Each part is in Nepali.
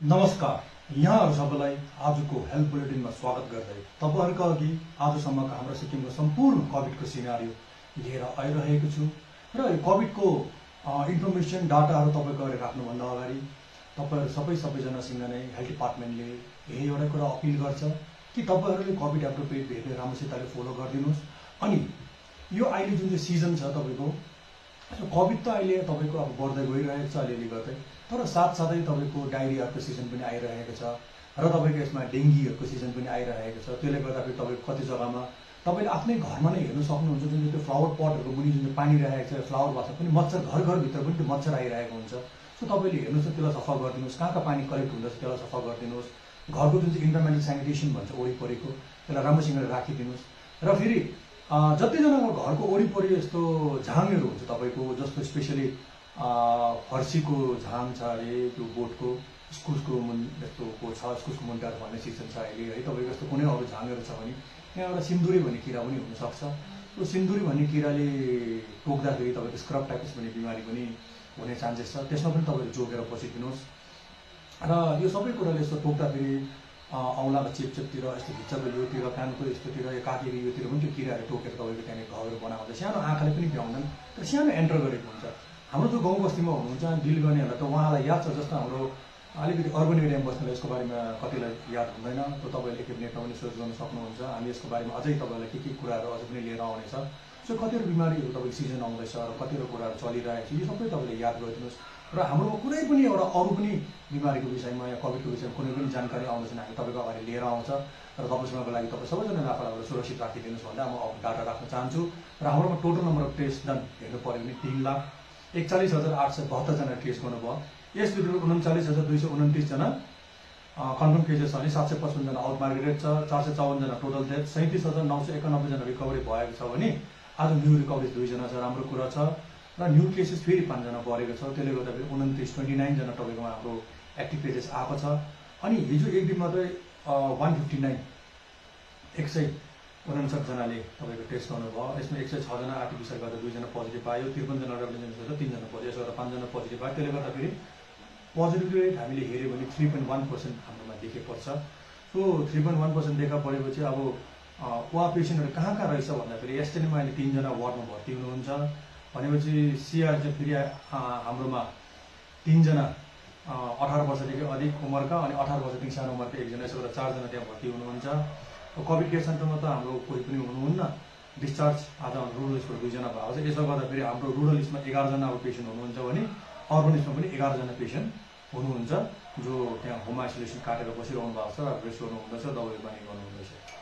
नमस्कार यहाँहरू सबैलाई आजको हेल्थ बुलेटिनमा स्वागत गर्दै तपाईँहरूका अघि आजसम्मका हाम्रो सिक्किमको सम्पूर्ण कोभिडको सिनारी लिएर आइरहेको छु। र यो कोभिडको इन्फर्मेसन डाटाहरू तपाईँको अगाडि राख्नुभन्दा अगाडि तपाईँहरू सबै सबैजनासँग नै हेल्थ डिपार्टमेन्टले यही एउटा कुरा अपिल गर्छ कि तपाईँहरूले कोभिड एप्रोप्रिएट बिहेभियर राम्रोसितले फलो गरिदिनुहोस्। अनि यो अहिले जुन चाहिँ सिजन छ तपाईँको कोभिड त अहिले तपाईँको अब बढ्दै गइरहेको छ अलिअलि गर्दै तर साथसाथै तपाईँको डायरियाहरूको सिजन पनि आइरहेको छ र तपाईँको यसमा डेङ्गीहरूको सिजन पनि आइरहेको छ। त्यसले गर्दाखेरि तपाईँको कति जग्गामा तपाईँले आफ्नै घरमा नै हेर्नु सक्नुहुन्छ जुन चाहिँ त्यो फ्लावर पटहरूको मुनि जुन चाहिँ पानी रहेको छ फ्लावर भाषा पनि मच्छर घर घरभित्र पनि त्यो मच्छर आइरहेको हुन्छ। सो तपाईँले हेर्नुहोस् त्यसलाई सफा गरिदिनुहोस्। कहाँ कहाँ पानी कलेक्ट हुँदछ त्यसलाई सफा गरिदिनुहोस्। घरको जुन चाहिँ इन्भाइरोमेन्टल सेनिटेसन भन्छ वरिपरिको त्यसलाई राम्रोसँगले राखिदिनुहोस्। र फेरि जतिजनाको घरको वरिपरि यस्तो झाङहरू हुन्छ तपाईँको जस्तो स्पेसली फर्सीको झाङ छ अरे त्यो बोटको इस्कुसको मुन यस्तो छ इस्कुसको मुन्टाहरू भन्ने सिजन छ अहिले है तपाईँको यस्तो कुनै अरू झाङहरू छ भने यहाँ एउटा सिन्दुरी भन्ने किरा पनि हुनसक्छ। त्यो सिन्दुरी भन्ने किराले टोक्दाखेरि तपाईँको स्क्रब टाइपस भन्ने बिमारी पनि हुने चान्सेस छ। त्यसमा पनि तपाईँले जोगेर बसिदिनुहोस्। र यो सबै कुराले यस्तो टोक्दाखेरि औँलाको चेपचेपतिर यस्तो भित्रको योतिर कानको यस्तोतिर यो काकीको योतिर पनि त्यो किराहरू टोकेर तपाईँको त्यहाँनिर घरहरू बनाउँछ। सानो आँखाले पनि भ्याउँदैन। तर सानो एन्टर गरेको हुन्छ। हाम्रो जो गाउँ बस्तीमा हुनुहुन्छ डिल गर्नेहरूलाई त उहाँलाई याद छ जस्तो हाम्रो अलिकति अर्बन एरियामा बस्नेलाई यसको बारेमा कतिलाई याद हुँदैन। त तपाईँले एकखेप नेटमा पनि सोच गर्न सक्नुहुन्छ। हामी यसको बारेमा अझै तपाईँलाई के के कुराहरू अझै पनि लिएर आउनेछ। सो कतिवटा बिमारीहरू तपाईँको सिजन आउँदैछ र कतिवटा कुराहरू चलिरहेको छ यो सबै तपाईँले याद गरिदिनुहोस्। र हाम्रोमा कुनै पनि एउटा अरू पनि बिमारीको विषयमा या कोभिडको विषयमा कुनै पनि जानकारी आउँदैछ भने हामी तपाईँको अगाडि लिएर आउँछ। र तपाईँसँगको लागि तपाईँ सबैजना आफूलाई सुरक्षित राखिदिनुहोस् भन्दा म डाटा राख्न चाहन्छु। र हाम्रोमा total number of test done हेर्नु पऱ्यो भने तिन लाख। एकचालिस हजार आठ सय बहत्तरजना टेस्ट गर्नुभयो। यसभित्र उन्चालिस हजार दुई सय उन्तिसजना कन्फर्म केसेस छ भने सात सय पचपन्नजना आउट मार्केट छ चार सय चौवन्नजना टोटल डेथ सैँतिस हजार नौ सय एकानब्बेजना रिकभरी भएको छ भने आज न्यू रिकभरी दुईजना छ राम्रो कुरा छ। र न्यू केसेस फेरि पाँचजना बढेको छ। त्यसले गर्दाखेरि उन्तिस ट्वेन्टी नाइनजना तपाईँकोमा हाम्रो एक्टिभ केसेस आएको छ। अनि हिजो एक दिन मात्रै वान फिफ्टी नाइन एक सय उनसठजनाले तपाईँको टेस्ट गर्नुभयो। यसमा एक सय छजना आर्टिफिसियल गर्दा दुईजना पोजिटिभ पायो। त्रिपन्नजना रिप्रेजेन्टेसन तिनजना पोजिटिभ यसबाट पाँचजना पोजिटिभ पायो। त्यसले गर्दाखेरि पोजिटिभ रेट हामीले हेऱ्यो भने थ्री पोइन्ट वान पर्सेन्ट हाम्रोमा देखेपर्छ so three point one percent देखा परेपछि अब उहाँ पेसेन्टहरू कहाँ कहाँ रहेछ भन्दाखेरि एसटिएनमा अहिले तिनजना वार्डमा भर्ती हुनुहुन्छ। भनेपछि सिआर चाहिँ फेरि हाम्रोमा तिनजना अठार वर्षदेखि अधिक उमेरका अनि अठार वर्षदेखि सानो उमेरका एकजना यसो गरेर चारजना त्यहाँ भर्ती हुनुहुन्छ। कोभिड केयर सेन्टरमा त हाम्रो कोही पनि हुनुहुन्न। डिस्चार्ज आज रुरल लिस्टबाट दुईजना भएको छ। यसो गर्दाखेरि हाम्रो रुरल लिस्टमा एघारजना अब पेसेन्ट हुनुहुन्छ भने अर्बन लिस्टमा पनि एघारजना पेसेन्ट हुनुहुन्छ जो त्यहाँ होम आइसोलेसन काटेर बसिरहनु भएको छ रेस्ट गर्नुहुँदैछ दबाई पानी गर्नुहुँदैछ।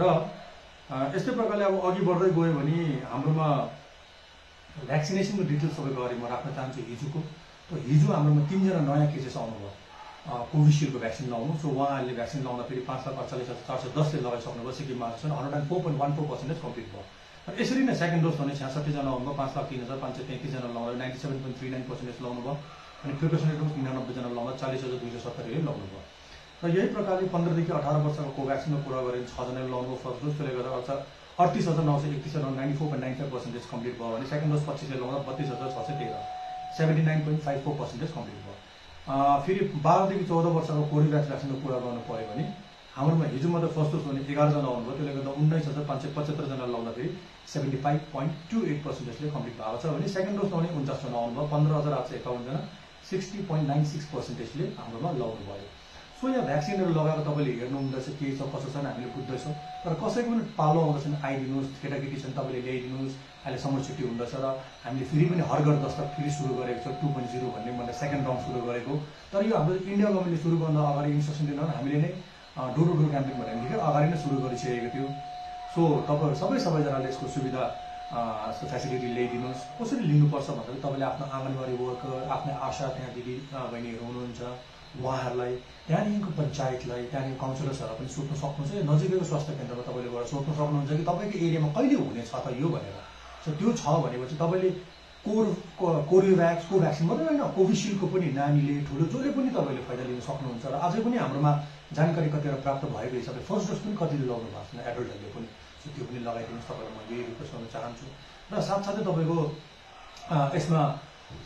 र यस्तै प्रकारले अब अघि बढ्दै गयो भने हाम्रोमा भ्याक्सिनेसनको डिटेल्स तपाईँको अगाडि म राख्न चाहन्छु हिजोको। त हिजो हाम्रोमा तिनजना नयाँ केसेस आउनुभयो। कोभिसिल्डको भ्याक्सिन लाउनु सो उहाँहरूले भ्याक्सिन लाउँदा फेरि पाँच लाख अडचालिस हजार चार सय दसले लगाइसक्नुभयो सिक्किममा छन्। Hundred and four point one four percentage complete भयो। र यसरी नै सेकेन्ड डोज भने छ्यासठीजना आउनुभयो पाँच लाख तिन हजार पाँच सय तेत्तिसजना लाउँदा ninety seven point three nine percentage लाउनुभयो अनि प्रिपेसन रेट निनानब्बेजना लाउँदा चालिस हजार दुई सय सत्तरीले लाउनुभयो र यही प्रकारले पन्ध्रदेखि अठार वर्षको कोभ्याक्सिनको कुरा गरेर छजनाले लाउनुभयो फर्स्ट डोज त्यसले गर्दा अझ अडतिस हजार नौ सय एकतिस हजार ninety four point nine five percentage complete भयो भने सेकेन्ड डोज पच्चिसले लाउँदा बत्तिस हजार छ सय तेह्र। Seventy nine point five four percentage complete भयो। फेरि बाह्रदेखि चौध वर्षको कोरिभ्याक्स भ्याक्सिनको कुरा गर्नु पऱ्यो भने हाम्रोमा हिजो मात्रै फर्स्ट डोज भने एघारजना आउनुभयो त्यसले गर्दा उन्नाइस हजार पाँच सय पचहत्तरजना लाउँदाखेरि seventy five point two eight पर्सेन्टेजले complete भएको छ भने सेकेन्ड डोज लाउने उन्चासजना आउनुभयो पन्ध्र हजार आठ सय एकाउन्नजना सिक्सटी पोइन्ट नाइन सिक्स पर्सेन्टेजले हाम्रोमा लाउनु भयो सो यहाँ भ्याक्सिनहरू लगाएर तपाईँले हेर्नुहुँदैछ के छ कसो छन् हामीले बुझ्दैछौँ। तर कसैको पनि पालो आउँदैछन् आइदिनुहोस् केटाकेटी छन् तपाईँले ल्याइदिनुहोस् अहिले समर छुट्टी हुँदैछ र हामीले फेरि पनि हरगर दस्तक फेरि सुरु गरेको छ टु पोइन्ट जिरो भन्ने मैले सेकेन्ड राउन्ड सुरु गरेको। तर यो हाम्रो इन्डिया गभर्मेन्टले सुरु गर्दा अगाडि इन्स्ट्रक्सन दिँदा हामीले नै डोर टु डोर क्याम्पेन भनेर निकै अगाडि नै सुरु गरिसकेको थियो। सो तपाईँहरू सबै सबैजनाले यसको सुविधा फेसिलिटी ल्याइदिनुहोस्। कसरी लिनुपर्छ भन्दाखेरि तपाईँले आफ्नो आँगनबाडी वर्कर आफ्नो आशा त्यहाँ दिदी बहिनीहरू हुनुहुन्छ। उहाँहरूलाई त्यहाँदेखिको पञ्चायतलाई त्यहाँदेखि काउन्सिलर्सहरूलाई पनि सोध्नु सक्नुहुन्छ नजिकैको स्वास्थ्य केन्द्रमा तपाईँले गएर सोध्नु सक्नुहुन्छ कि तपाईँको एरियामा कहिले हुनेछ त यो भनेर। सो त्यो छ भनेपछि तपाईँले कोर कोरियोभ्याक्स कोभ्याक्सिन मात्रै होइन कोभिसिल्डको पनि नानीले ठुलो जसले पनि तपाईँले फाइदा लिन सक्नुहुन्छ र अझै पनि हाम्रोमा जानकारी कतिवटा प्राप्त भएको हिसाबले फर्स्ट डोज पनि कतिले लगाउनु भएको छैन एडल्टहरूले पनि। सो त्यो पनि लगाइदिनुहोस् तपाईँलाई म यही रिक्वेस्ट गर्न चाहन्छु। र साथसाथै तपाईँको यसमा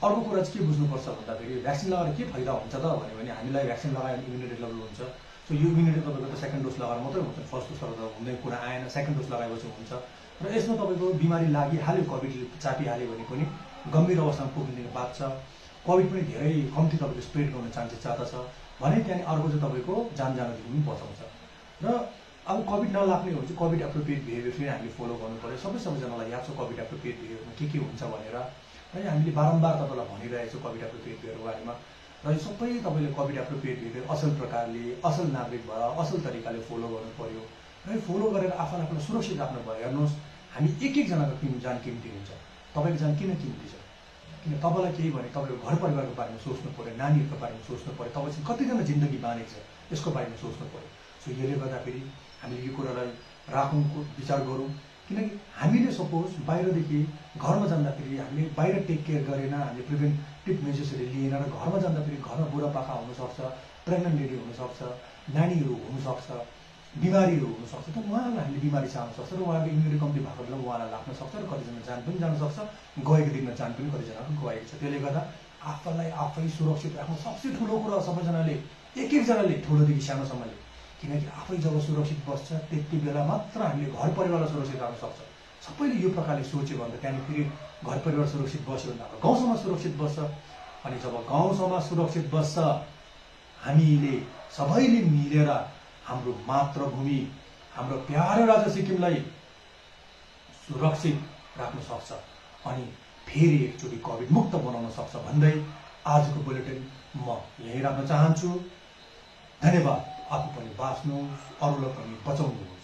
अर्को कुरा चाहिँ के बुझ्नुपर्छ भन्दाखेरि भ्याक्सिन लगाएर के फाइदा हुन्छ त भन्यो भने हामीलाई भ्याक्सिन भने इम्युनिटी लेभल हुन्छ। सो यो इम्युनिटी तपाईँको त सेकेन्ड डोज लगाएर मात्रै हुन्छ फर्स्ट डोज लगाएर हुने कुरा आएन सेकेन्ड डोज लगाएपछि हुन्छ। र यसमा तपाईँको बिमारी लागिहाल्यो कोभिडले चापिहाल्यो भने पनि गम्भीर अवस्थामा पुग्ने बात छ। कोभिड पनि धेरै कम्ती तपाईँको स्प्रेड गर्ने चान्सेस ज्यादा छ। भने त्यहाँदेखि अर्को चाहिँ तपाईँको जान जानदेखि पनि बचाउँछ। र अब कोभिड नलाग्ने हो भने चाहिँ कोभिड एप्रोप्रिएट बिहेभियर फेरि हामीले फलो गर्नु पऱ्यो सबै सबैजनालाई याद छ कोभिड एप्रोप्रिएट बिहेभियरमा के के हुन्छ भनेर। है हामीले बारम्बार तपाईँलाई भनिरहेको छौँ कोभिड एप्रोप्रिएट बिहेभियरको बारेमा। र यो सबै तपाईँले एप्रोप्रिएट बिहेभियर असल प्रकारले असल नागरिक भएर असल तरिकाले फलो गर्नु पऱ्यो र फलो गरेर आफूलाई आफूलाई सुरक्षित राख्नु भयो हेर्नुहोस् हामी एक एकजनाको किम जान किम्ती हुन्छ? तपाईँको जान किन किम्ती छ? किन तपाईँलाई केही भने तपाईँको घर परिवारको बारेमा सोच्नु पऱ्यो नानीहरूको बारेमा सोच्नु पऱ्यो तपाईँसँग कतिजना जिन्दगी बाँधेको छ यसको बारेमा सोच्नु पऱ्यो। सो यसले गर्दाखेरि हामीले यो कुरालाई राखौँ विचार गरौँ। किनकि हामीले सपोज बाहिरदेखि घरमा जाँदाखेरि हामीले बाहिर टेक केयर गरेन हामीले प्रिभेन्टिभ मेजर्सहरू लिएन र घरमा जाँदाखेरि घरमा बुढापाका हुनसक्छ प्रेग्नेन्ट लेडी हुनसक्छ नानीहरू हुनसक्छ बिमारीहरू हुनसक्छ त उहाँहरूलाई हामीले बिमारी चाहन सक्छ र उहाँको इम्युनिटी कम्ती भएको बेला उहाँलाई लाग्न सक्छ र कतिजना जान पनि जान सक्छ गएको दिनमा जान पनि कतिजनाको गएको छ। त्यसले गर्दा आफूलाई आफै सुरक्षित राख्नु सबसे ठुलो कुरा सबैजनाले एक एकजनाले ठुलोदेखि सानोसम्मले किनकि आफै जब सुरक्षित बस्छ त्यति बेला मात्र हामीले घर परिवारलाई सुरक्षित राख्न सक्छ। सबैले यो प्रकारले सोच्यो भने त त्यहाँदेखि फेरि घर परिवार सुरक्षित बस्यो भने त गाउँ समाज सुरक्षित बस्छ। अनि जब गाउँ समाज सुरक्षित बस्छ हामीले सबैले मिलेर हाम्रो मातृभूमि हाम्रो प्यारो राज्य सिक्किमलाई सुरक्षित राख्न सक्छ। अनि फेरि एकचोटि कोभिड मुक्त बनाउन सक्छ भन्दै आजको बुलेटिन म यहीँ राख्न चाहन्छु। धन्यवाद। आफू पनि बाँच्नु अरूलाई पनि बचाउनु